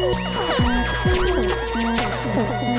Oh.